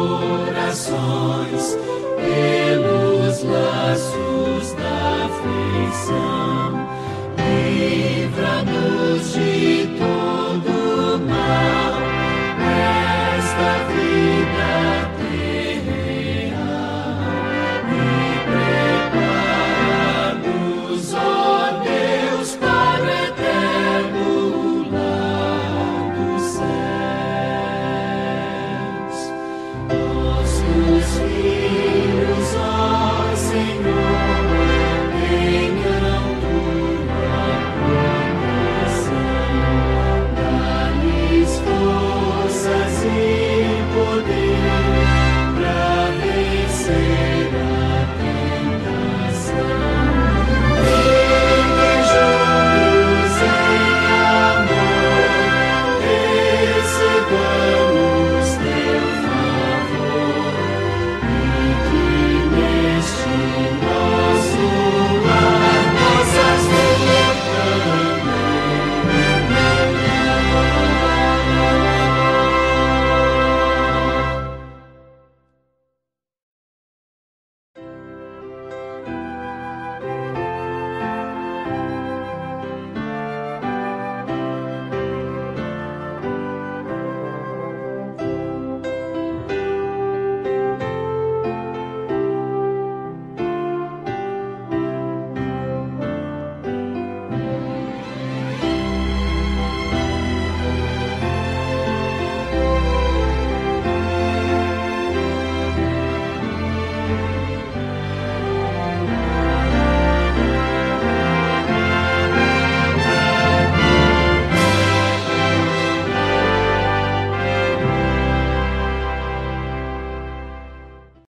corações pelos lábios.